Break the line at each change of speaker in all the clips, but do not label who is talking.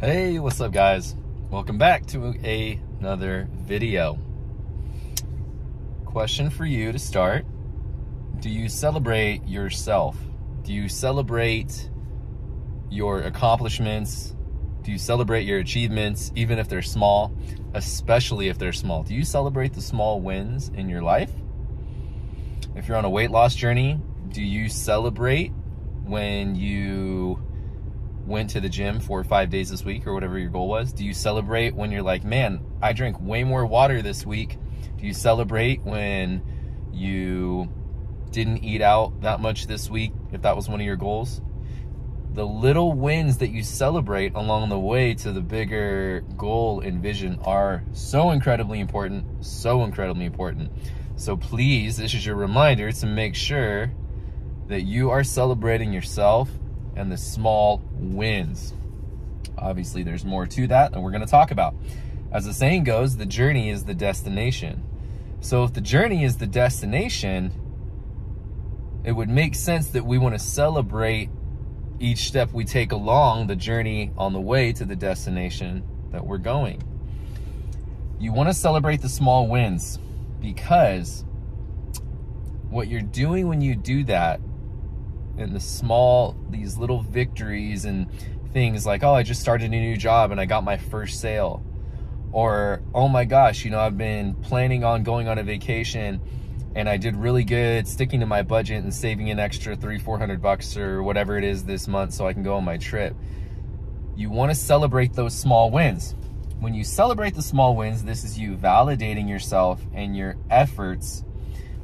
Hey, what's up guys? Welcome back to a, another video. Question for you to start. Do you celebrate yourself? Do you celebrate your accomplishments? Do you celebrate your achievements, even if they're small, especially if they're small? Do you celebrate the small wins in your life? If you're on a weight loss journey, do you celebrate when you went to the gym four or five days this week or whatever your goal was? Do you celebrate when you're like, man, I drank way more water this week? Do you celebrate when you didn't eat out that much this week if that was one of your goals? The little wins that you celebrate along the way to the bigger goal and vision are so incredibly important, so incredibly important. So please, this is your reminder to make sure that you are celebrating yourself and the small wins. Obviously, there's more to that, and we're going to talk about. As the saying goes, the journey is the destination. So, if the journey is the destination, it would make sense that we want to celebrate each step we take along the journey on the way to the destination that we're going. You want to celebrate the small wins because what you're doing when you do that and the small, these little victories and things like, oh, I just started a new job and I got my first sale. Or, oh my gosh, you know, I've been planning on going on a vacation and I did really good sticking to my budget and saving an extra three, 400 bucks or whatever it is this month so I can go on my trip. You want to celebrate those small wins. When you celebrate the small wins, this is you validating yourself and your efforts,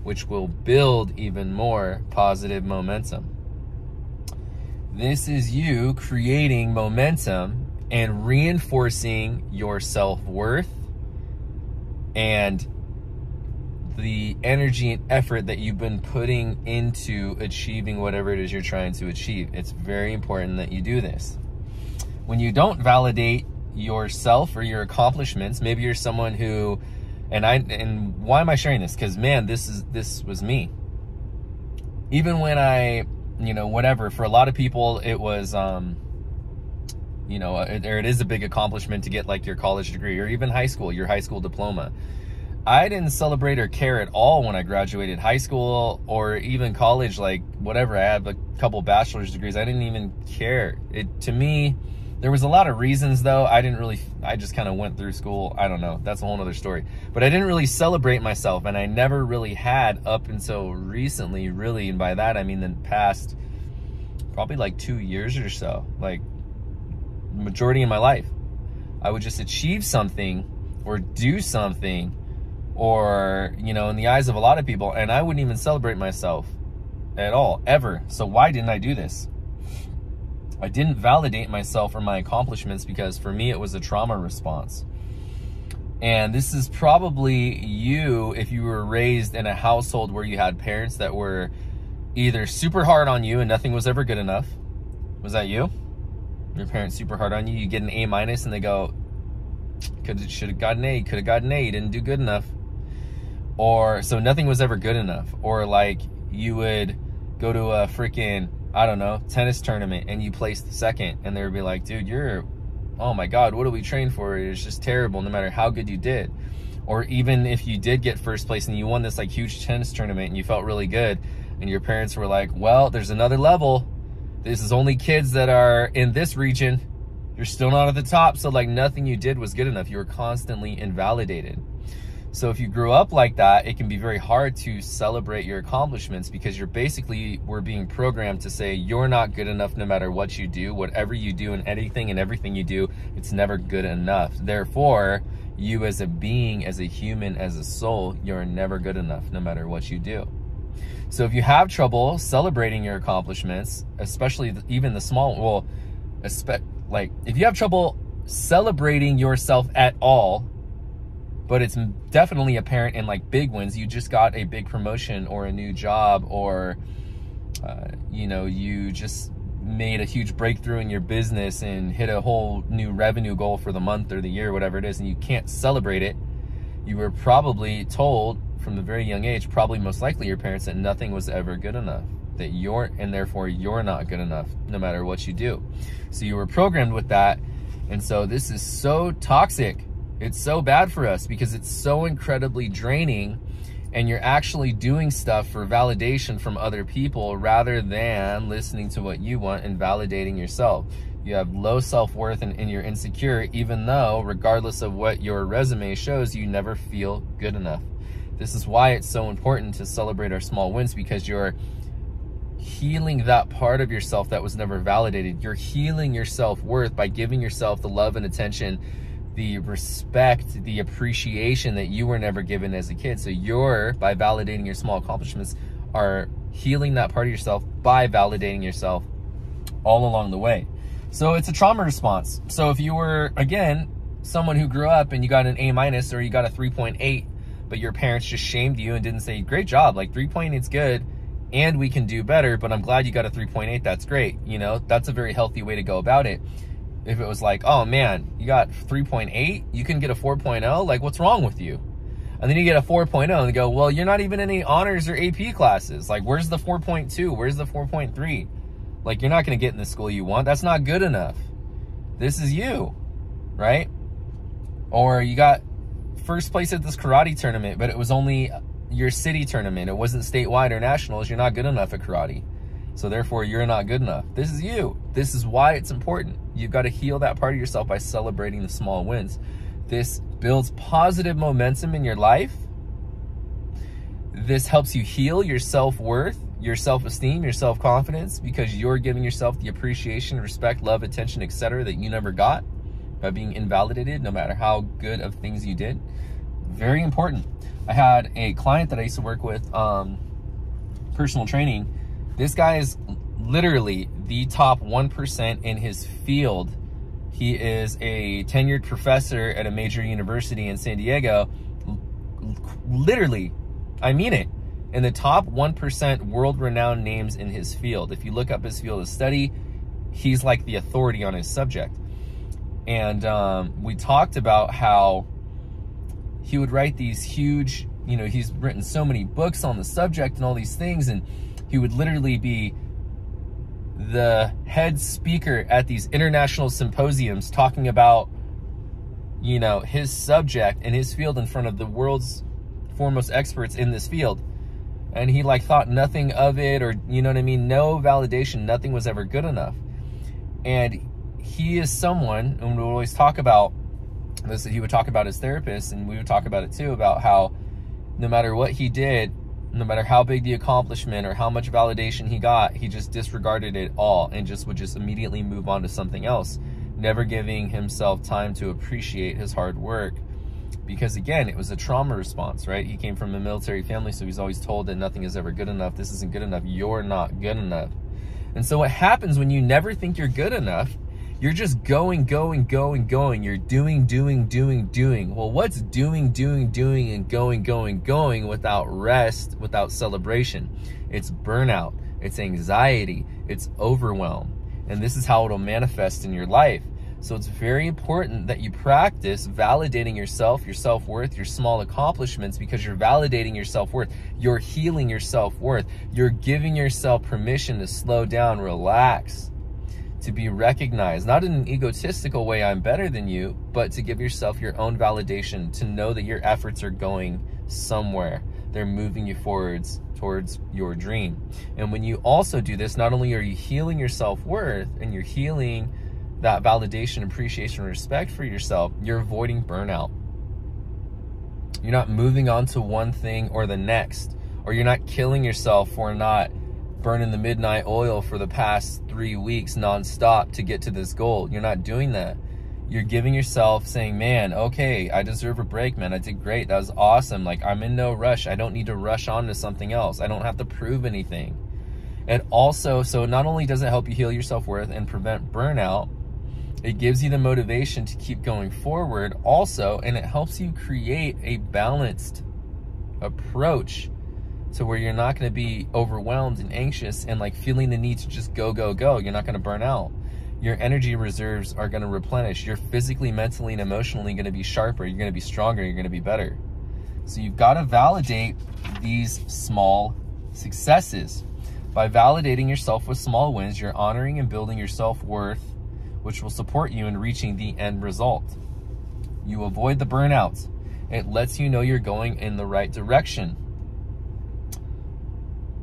which will build even more positive momentum. This is you creating momentum and reinforcing your self worth and the energy and effort that you've been putting into achieving whatever it is you're trying to achieve. It's very important that you do this. When you don't validate yourself or your accomplishments, maybe you're someone who and I and why am I sharing this? Cuz man, this is this was me. Even when I you know, whatever. For a lot of people, it was, um, you know, it, it is a big accomplishment to get like your college degree or even high school, your high school diploma. I didn't celebrate or care at all when I graduated high school or even college, like whatever. I had a couple bachelor's degrees. I didn't even care. It to me, there was a lot of reasons though. I didn't really, I just kind of went through school. I don't know. That's a whole other story. But I didn't really celebrate myself and I never really had up until recently, really. And by that, I mean the past probably like two years or so, like majority of my life. I would just achieve something or do something or, you know, in the eyes of a lot of people, and I wouldn't even celebrate myself at all, ever. So why didn't I do this? I didn't validate myself or my accomplishments because for me it was a trauma response. And this is probably you if you were raised in a household where you had parents that were either super hard on you and nothing was ever good enough. Was that you? Your parents super hard on you, you get an A minus and they go, could it should have gotten A, could have gotten A, didn't do good enough. Or so nothing was ever good enough. Or like you would go to a freaking I don't know, tennis tournament and you placed second and they would be like, dude, you're, oh my God, what do we train for? It's just terrible no matter how good you did. Or even if you did get first place and you won this like huge tennis tournament and you felt really good and your parents were like, well, there's another level. This is only kids that are in this region. You're still not at the top. So like nothing you did was good enough. You were constantly invalidated. So if you grew up like that, it can be very hard to celebrate your accomplishments because you're basically, we're being programmed to say you're not good enough no matter what you do. Whatever you do and anything and everything you do, it's never good enough. Therefore, you as a being, as a human, as a soul, you're never good enough no matter what you do. So if you have trouble celebrating your accomplishments, especially even the small, well, like if you have trouble celebrating yourself at all, but it's definitely apparent in like big wins. You just got a big promotion or a new job or, uh, you know, you just made a huge breakthrough in your business and hit a whole new revenue goal for the month or the year, whatever it is, and you can't celebrate it. You were probably told from a very young age, probably most likely your parents, that nothing was ever good enough. That you're, and therefore you're not good enough no matter what you do. So you were programmed with that And so this is so toxic. It's so bad for us because it's so incredibly draining and you're actually doing stuff for validation from other people rather than listening to what you want and validating yourself. You have low self-worth and, and you're insecure, even though regardless of what your resume shows, you never feel good enough. This is why it's so important to celebrate our small wins because you're healing that part of yourself that was never validated. You're healing your self-worth by giving yourself the love and attention, the respect, the appreciation that you were never given as a kid. So you're, by validating your small accomplishments, are healing that part of yourself by validating yourself all along the way. So it's a trauma response. So if you were, again, someone who grew up and you got an A minus or you got a 3.8, but your parents just shamed you and didn't say, great job, like 3.8 is good and we can do better, but I'm glad you got a 3.8. That's great. You know, that's a very healthy way to go about it. If it was like, oh man, you got 3.8, you can get a 4.0, like what's wrong with you? And then you get a 4.0 and they go, well, you're not even in any honors or AP classes. Like, where's the 4.2? Where's the 4.3? Like, you're not going to get in the school you want. That's not good enough. This is you, right? Or you got first place at this karate tournament, but it was only your city tournament. It wasn't statewide or nationals. You're not good enough at karate. So therefore, you're not good enough. This is you. This is why it's important. You've got to heal that part of yourself by celebrating the small wins. This builds positive momentum in your life. This helps you heal your self-worth, your self-esteem, your self-confidence because you're giving yourself the appreciation, respect, love, attention, etc. that you never got by being invalidated no matter how good of things you did. Very important. I had a client that I used to work with, um, personal training. This guy is literally the top 1% in his field. He is a tenured professor at a major university in San Diego. Literally, I mean it, in the top 1% world-renowned names in his field. If you look up his field of study, he's like the authority on his subject. And um, we talked about how he would write these huge, you know, he's written so many books on the subject and all these things, and he would literally be the head speaker at these international symposiums talking about, you know, his subject and his field in front of the world's foremost experts in this field. And he like thought nothing of it or, you know what I mean? No validation, nothing was ever good enough. And he is someone, and we always talk about this he would talk about his therapist and we would talk about it too about how no matter what he did no matter how big the accomplishment or how much validation he got he just disregarded it all and just would just immediately move on to something else never giving himself time to appreciate his hard work. Because again it was a trauma response right? He came from a military family so he's always told that nothing is ever good enough. This isn't good enough. You're not good enough. And so what happens when you never think you're good enough you're just going, going, going, going. You're doing, doing, doing, doing. Well, what's doing, doing, doing, and going, going, going without rest, without celebration? It's burnout, it's anxiety, it's overwhelm. And this is how it'll manifest in your life. So it's very important that you practice validating yourself, your self-worth, your small accomplishments because you're validating your self-worth. You're healing your self-worth. You're giving yourself permission to slow down, relax, to be recognized, not in an egotistical way, I'm better than you, but to give yourself your own validation, to know that your efforts are going somewhere. They're moving you forwards towards your dream. And when you also do this, not only are you healing your self-worth and you're healing that validation, appreciation, respect for yourself, you're avoiding burnout. You're not moving on to one thing or the next, or you're not killing yourself for not burning the midnight oil for the past three weeks nonstop to get to this goal. You're not doing that. You're giving yourself saying, man, okay, I deserve a break, man. I did great. That was awesome. Like, I'm in no rush. I don't need to rush on to something else. I don't have to prove anything. And also, so not only does it help you heal your self-worth and prevent burnout, it gives you the motivation to keep going forward also, and it helps you create a balanced approach to where you're not going to be overwhelmed and anxious and like feeling the need to just go, go, go. You're not going to burn out. Your energy reserves are going to replenish. You're physically, mentally, and emotionally going to be sharper. You're going to be stronger. You're going to be better. So you've got to validate these small successes. By validating yourself with small wins, you're honoring and building your self-worth which will support you in reaching the end result. You avoid the burnout. It lets you know you're going in the right direction.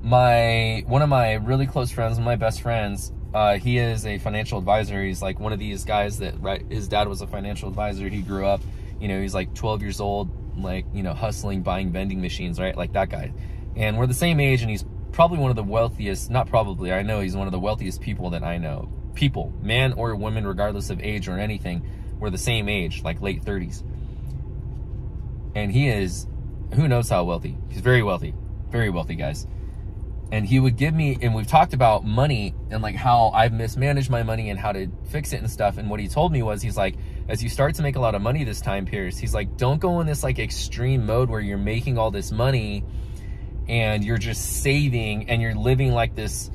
My one of my really close friends, one of my best friends, uh, he is a financial advisor. He's like one of these guys that right. His dad was a financial advisor. He grew up, you know, he's like 12 years old, like you know, hustling, buying vending machines, right, like that guy. And we're the same age, and he's probably one of the wealthiest. Not probably, I know he's one of the wealthiest people that I know. People, man or woman, regardless of age or anything, we're the same age, like late 30s and he is who knows how wealthy. He's very wealthy, very wealthy, guys. And he would give me, and we've talked about money and like how I've mismanaged my money and how to fix it and stuff. And what he told me was, he's like, as you start to make a lot of money this time, Pierce, he's like, don't go in this like extreme mode where you're making all this money and you're just saving and you're living like this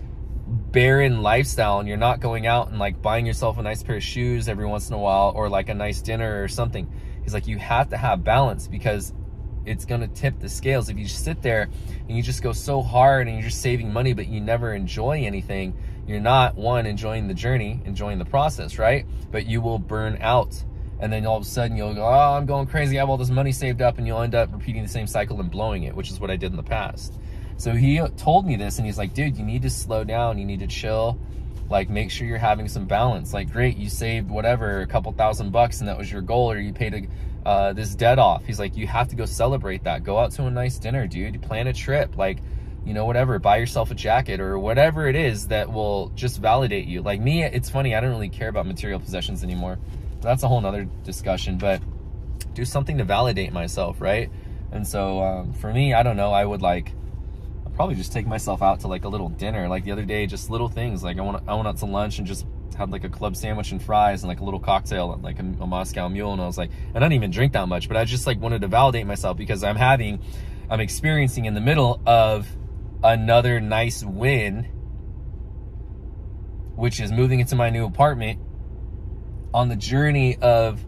barren lifestyle and you're not going out and like buying yourself a nice pair of shoes every once in a while or like a nice dinner or something He's like, you have to have balance because it's going to tip the scales. If you sit there and you just go so hard and you're just saving money, but you never enjoy anything, you're not, one, enjoying the journey, enjoying the process, right? But you will burn out. And then all of a sudden you'll go, oh, I'm going crazy. I have all this money saved up. And you'll end up repeating the same cycle and blowing it, which is what I did in the past. So he told me this and he's like, dude, you need to slow down. You need to chill like make sure you're having some balance. Like great you saved whatever a couple thousand bucks and that was your goal or you paid a, uh, this debt off. He's like you have to go celebrate that. Go out to a nice dinner dude. Plan a trip. Like you know whatever. Buy yourself a jacket or whatever it is that will just validate you. Like me it's funny i don't really care about material possessions anymore. That's a whole nother discussion but do something to validate myself right? And so um, for me i don't know. I would like probably just take myself out to like a little dinner. Like the other day, just little things. Like I went I went out to lunch and just had like a club sandwich and fries and like a little cocktail, like a, a Moscow Mule. And I was like, I don't even drink that much, but I just like wanted to validate myself because I'm having, I'm experiencing in the middle of another nice win, which is moving into my new apartment on the journey of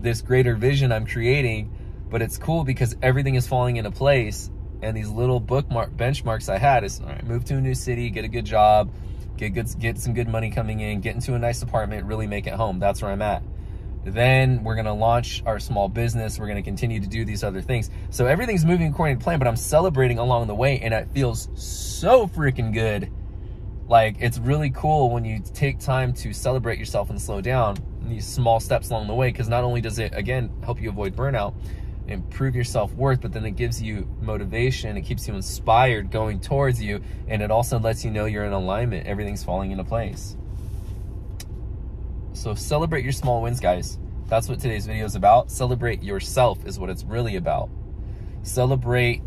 this greater vision I'm creating. But it's cool because everything is falling into place and these little bookmark benchmarks I had is all right, move to a new city, get a good job, get good, get some good money coming in, get into a nice apartment, really make it home. That's where I'm at. Then we're gonna launch our small business. We're gonna continue to do these other things. So everything's moving according to plan, but I'm celebrating along the way, and it feels so freaking good. Like it's really cool when you take time to celebrate yourself and slow down these small steps along the way. Because not only does it again help you avoid burnout, improve your self-worth but then it gives you motivation it keeps you inspired going towards you and it also lets you know you're in alignment everything's falling into place. So celebrate your small wins guys. That's what today's video is about. Celebrate yourself is what it's really about. Celebrate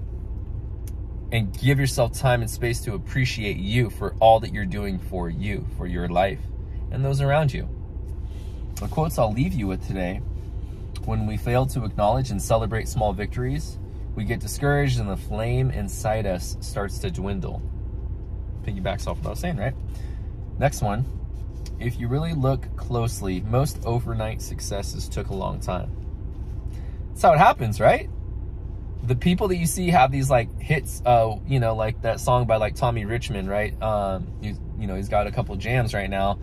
and give yourself time and space to appreciate you for all that you're doing for you for your life and those around you. The quotes i'll leave you with today when we fail to acknowledge and celebrate small victories, we get discouraged and the flame inside us starts to dwindle. Piggybacks off what I was saying, right? Next one. If you really look closely, most overnight successes took a long time. That's how it happens, right? The people that you see have these like hits, uh, you know, like that song by like Tommy Richman, right? Um, you, you know, he's got a couple jams right now.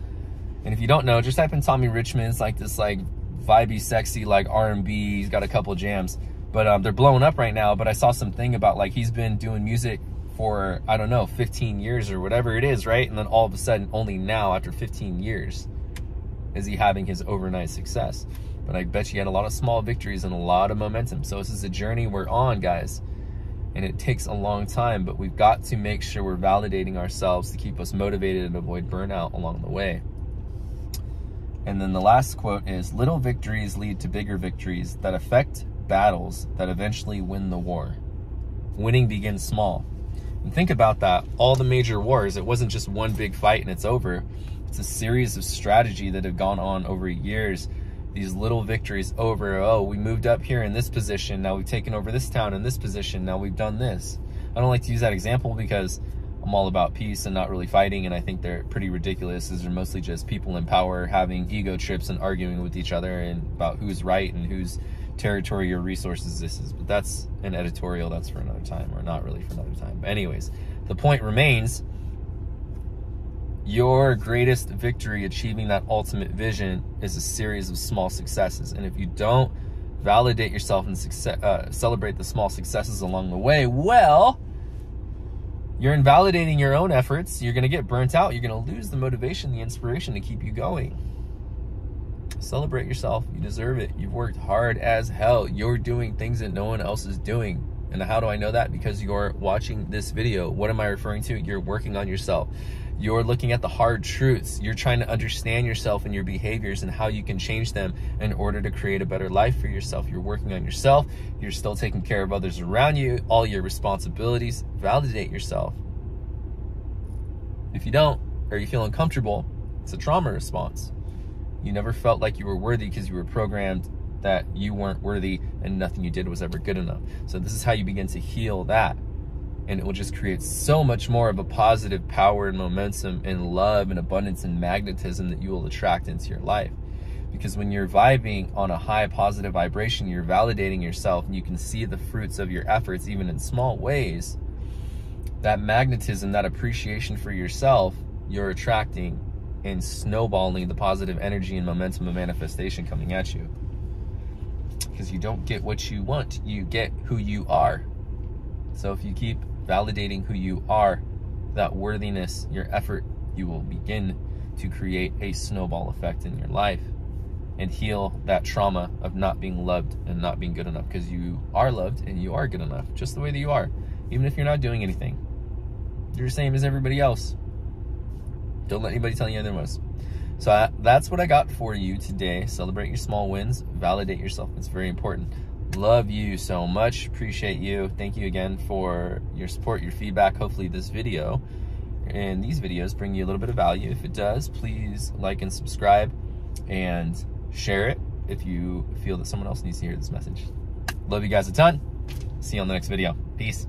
And if you don't know, just type in Tommy Richman. It's like this like vibey, sexy, like R&B. He's got a couple jams, but um, they're blowing up right now. But I saw something about like he's been doing music for, I don't know, 15 years or whatever it is, right? And then all of a sudden, only now after 15 years, is he having his overnight success. But I bet you had a lot of small victories and a lot of momentum. So this is a journey we're on, guys. And it takes a long time, but we've got to make sure we're validating ourselves to keep us motivated and avoid burnout along the way. And then the last quote is Little victories lead to bigger victories that affect battles that eventually win the war. Winning begins small. And think about that. All the major wars, it wasn't just one big fight and it's over. It's a series of strategy that have gone on over years. These little victories over, oh, we moved up here in this position. Now we've taken over this town in this position. Now we've done this. I don't like to use that example because I'm all about peace and not really fighting, and I think they're pretty ridiculous. As they're mostly just people in power having ego trips and arguing with each other and about who's right and whose territory or resources this is. But that's an editorial. That's for another time, or not really for another time. But anyways, the point remains: your greatest victory achieving that ultimate vision is a series of small successes. And if you don't validate yourself and success, uh, celebrate the small successes along the way, well, you're invalidating your own efforts. You're going to get burnt out. You're going to lose the motivation, the inspiration to keep you going. Celebrate yourself. You deserve it. You've worked hard as hell. You're doing things that no one else is doing. And how do I know that? Because you're watching this video. What am I referring to? You're working on yourself. You're looking at the hard truths. You're trying to understand yourself and your behaviors and how you can change them in order to create a better life for yourself. You're working on yourself. You're still taking care of others around you, all your responsibilities. Validate yourself. If you don't, or you feel uncomfortable, it's a trauma response. You never felt like you were worthy because you were programmed that you weren't worthy and nothing you did was ever good enough. So this is how you begin to heal that. And it will just create so much more of a positive power and momentum and love and abundance and magnetism that you will attract into your life. Because when you're vibing on a high positive vibration, you're validating yourself and you can see the fruits of your efforts, even in small ways. That magnetism, that appreciation for yourself, you're attracting and snowballing the positive energy and momentum of manifestation coming at you because you don't get what you want, you get who you are. So if you keep validating who you are, that worthiness, your effort, you will begin to create a snowball effect in your life and heal that trauma of not being loved and not being good enough because you are loved and you are good enough just the way that you are, even if you're not doing anything. You're the same as everybody else. Don't let anybody tell you otherwise. So I, that's what I got for you today. Celebrate your small wins, validate yourself. It's very important. Love you so much. Appreciate you. Thank you again for your support, your feedback. Hopefully this video and these videos bring you a little bit of value. If it does, please like and subscribe and share it if you feel that someone else needs to hear this message. Love you guys a ton. See you on the next video. Peace.